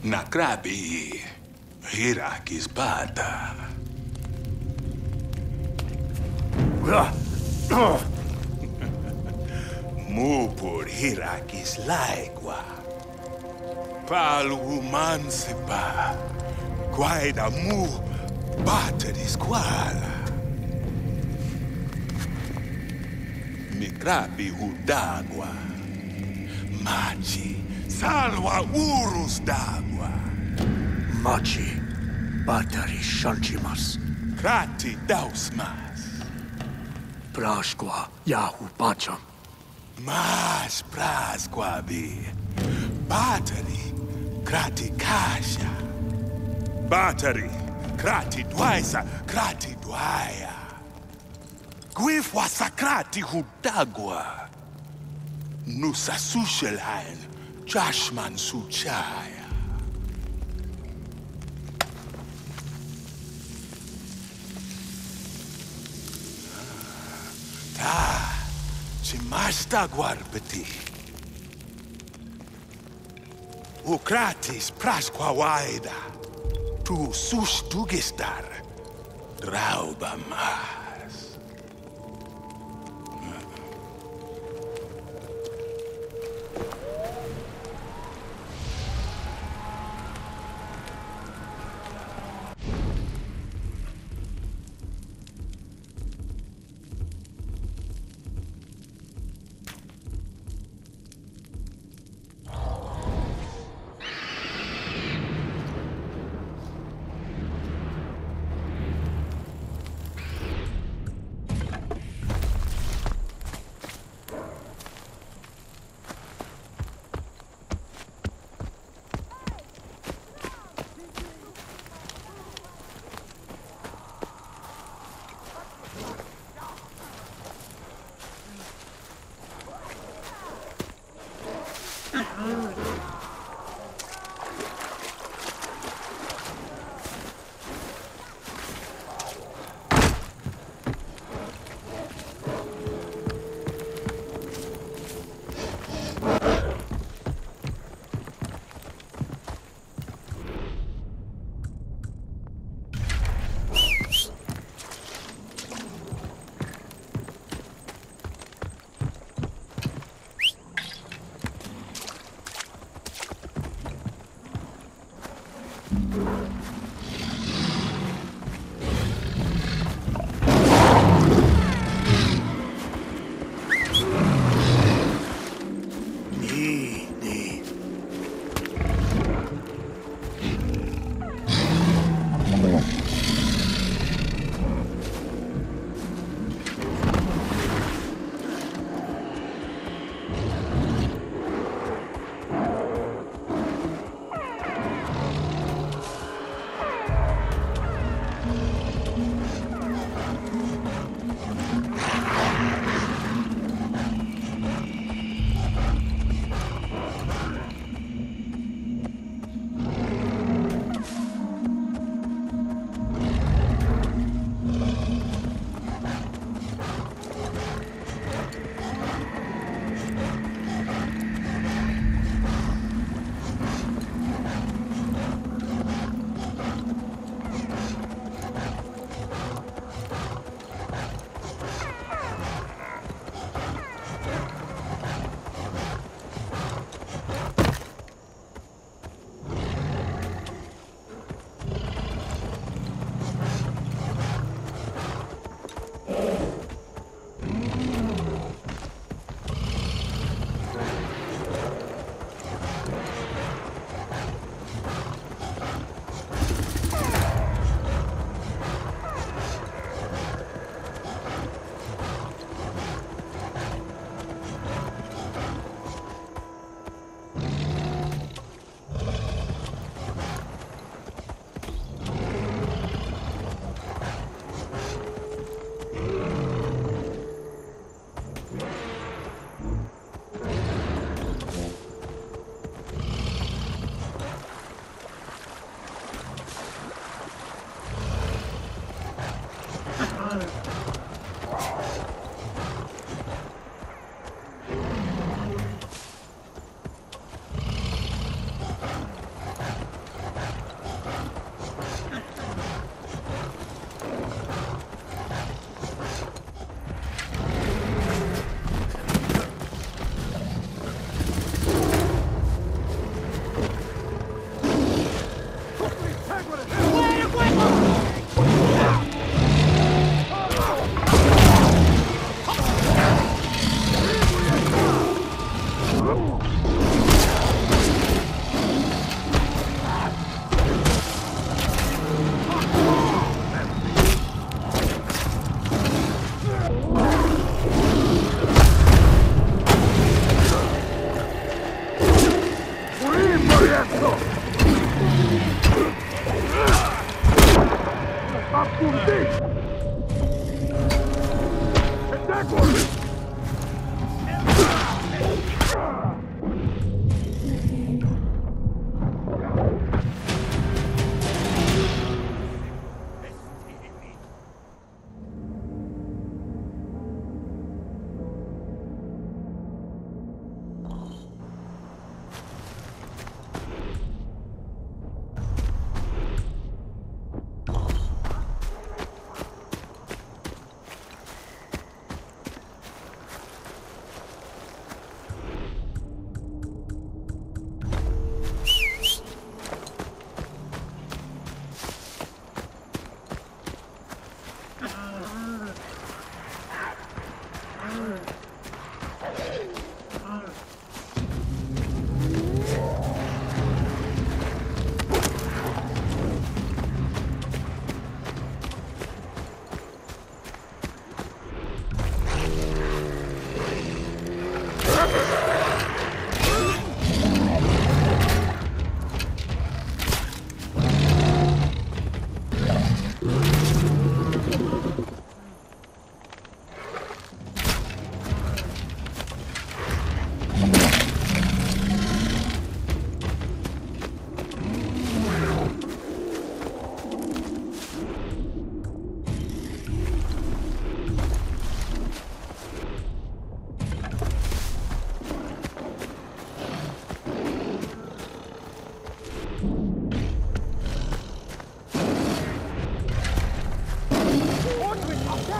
Nakrabi Hirakis bata. Mupur Hirakis laigua. Palu mansipa. Guaida mu bateris squala. Mikrabi hudagua. Machi salva urus d'agua. Machi, batari shalchimas, Krati dausmas. prashkwa yahu pacham, Mas prasquabi. Battery krati kasha. Battery krati dwaisa krati dwaya. Gwifwa sakrati hudagwa. Nusa sushelhain Jashman suchaya. Ta, ah, chimasta guarbeti. Ukratis prasquawaida. Tu sus dugistar.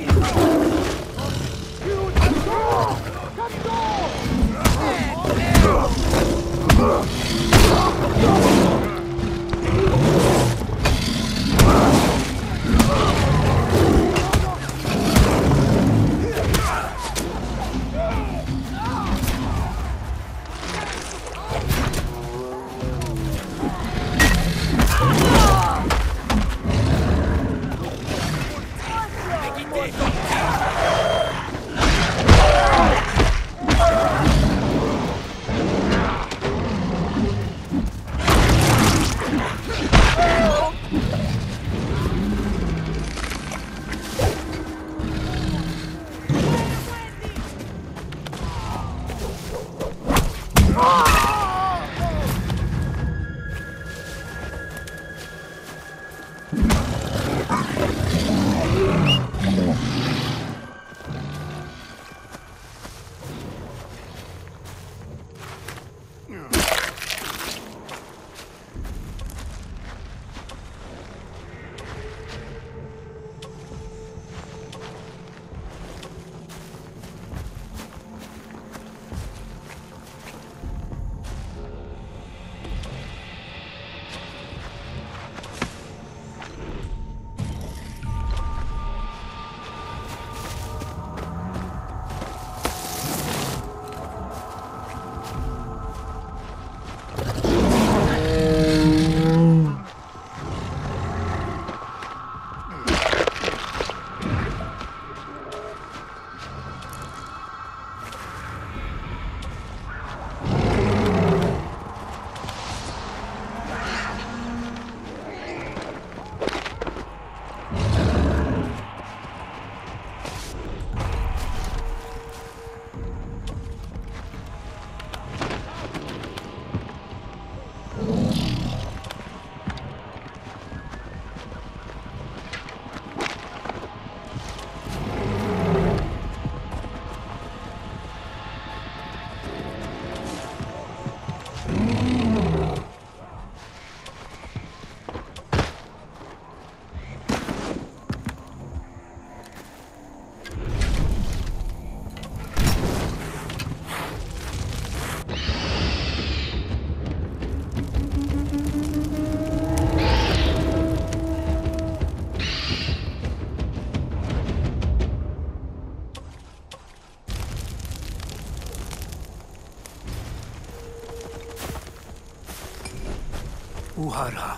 Yeah. Oh. Muharra.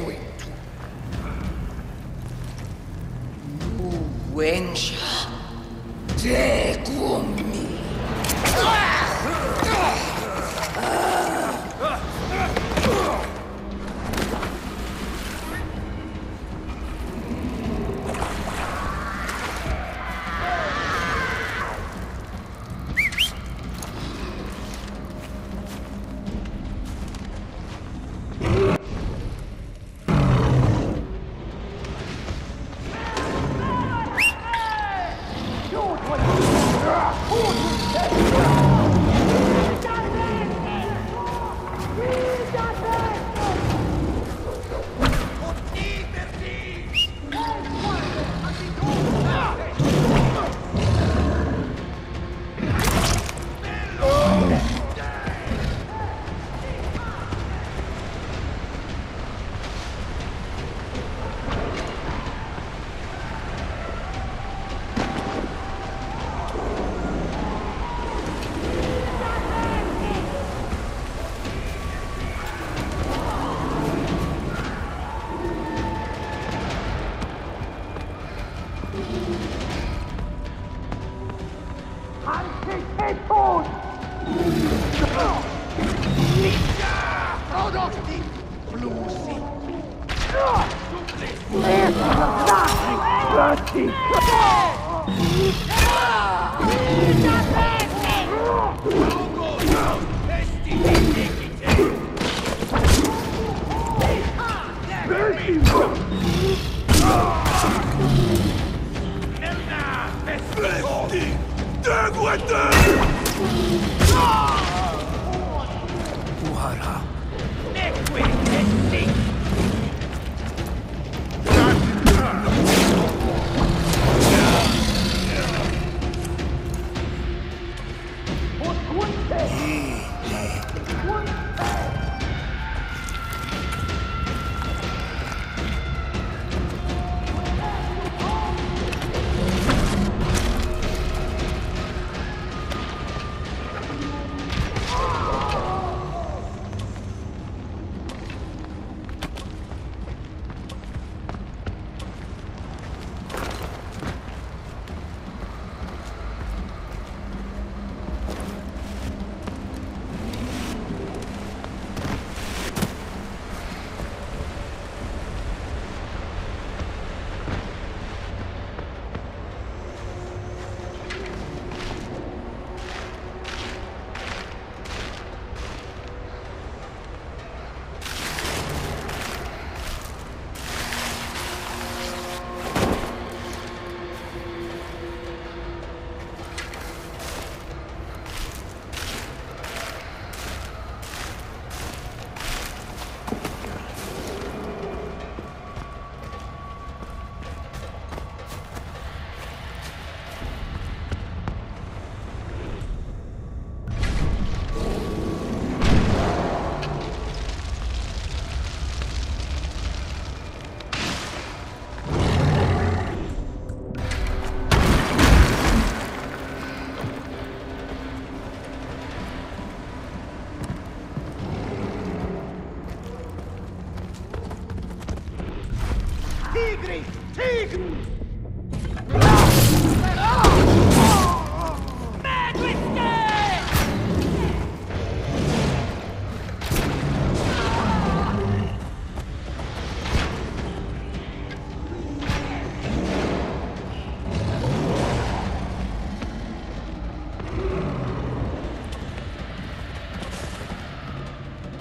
Muito. Nuenja. Dead.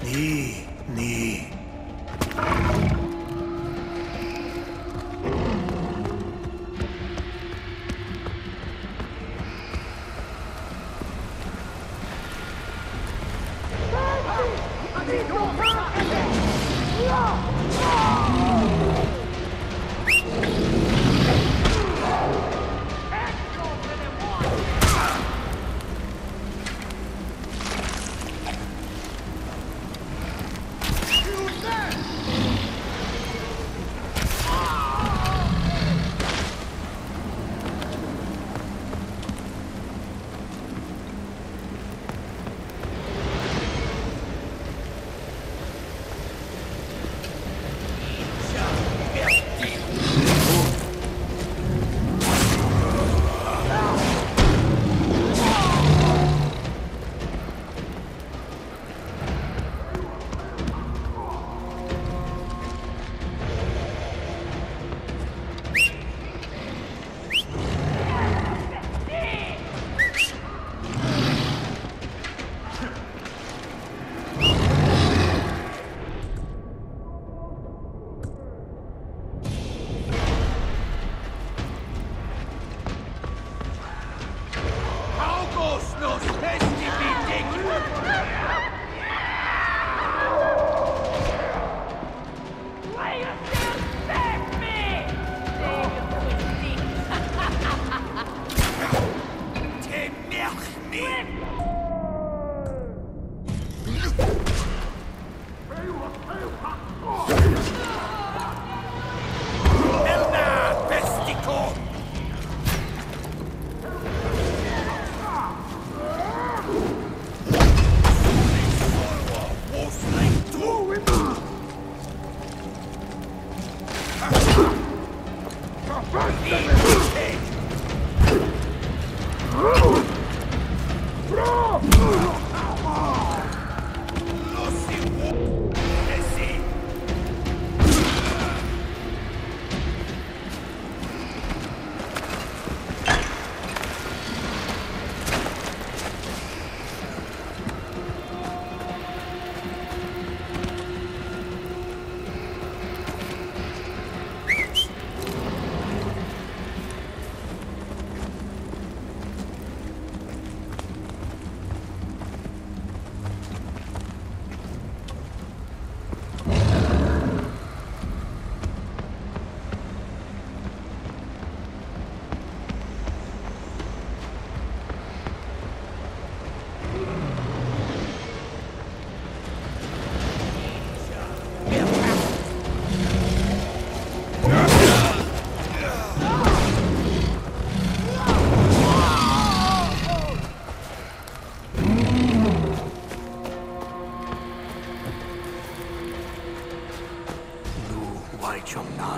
你，你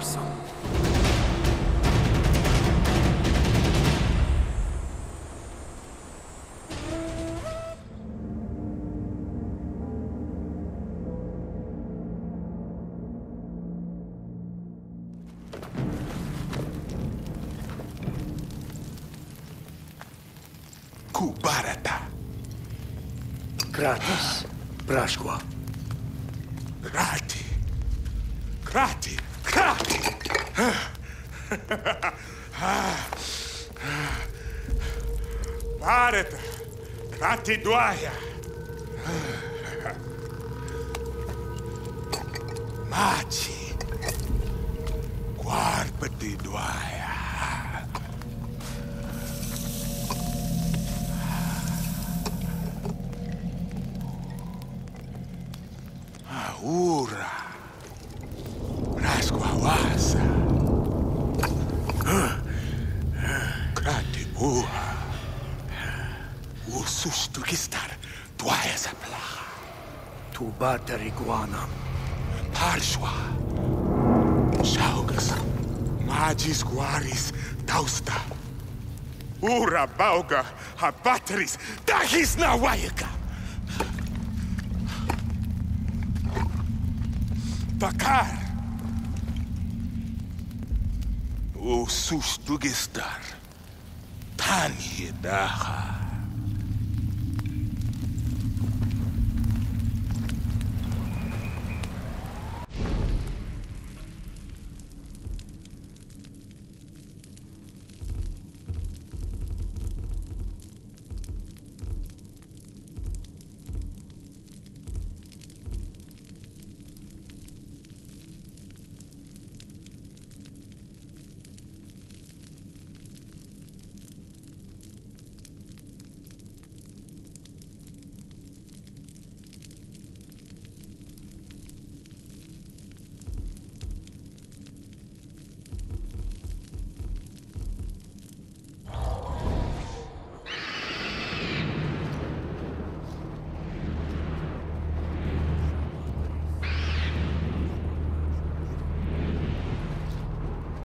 Narsum. Kubarata. Gratis. Brashqua. ti guaia. Maci, guarda ti guaia. Aura. Tu Batariguana. Parshwa. Shaugas. Magis Guaris. Tausta. Ura Bauga. Habatris. Dahis Nawayaka. Bakar. Usustugistar. Tani Daha.